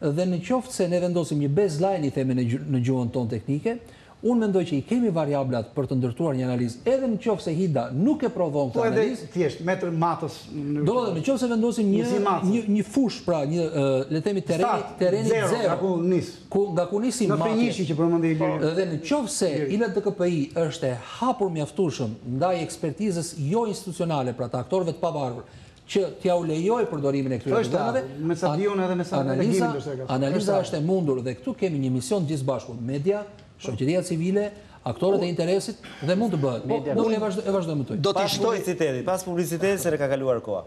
Dhe në qoftë se ne vendosim një baseline i themi në gjuhën tonë teknike, unë mendoj që i kemi variablat për të ndërtuar një analizë edhe në qoftë se HIDA nuk e prodhon këtë analizë. Po edhe thjesht, metër matës në mënyrë të. Domethënë, në qoftë se vendosim një një fushë, pra një le të themi terreni terreni zero nga ku nis. Nga ku nis matja. Në finishin që përmendi Iliri. Dhe në qoftë se ILDKPI është e hapur mjaftueshëm ndaj ekspertizës jo institucionale, pra të aktorëve të pavarur, që t'jua lejojë përdorimin e këtyre të dhënave, analiza, analiza është e mundur dhe këtu kemi një mision gjithë bashku, media, shoqëria civile, aktorët e interesit dhe mund të bëhet. Po, unë e vazhdojmë të pas publicitetit, pas publicitetit se na ka kaluar koha.